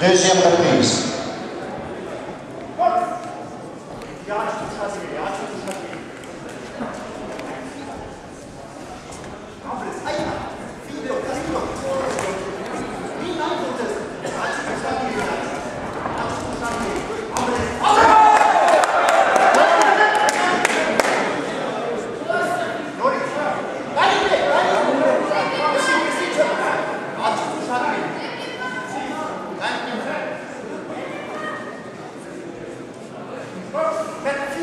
Deuxième reprise. Terus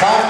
Five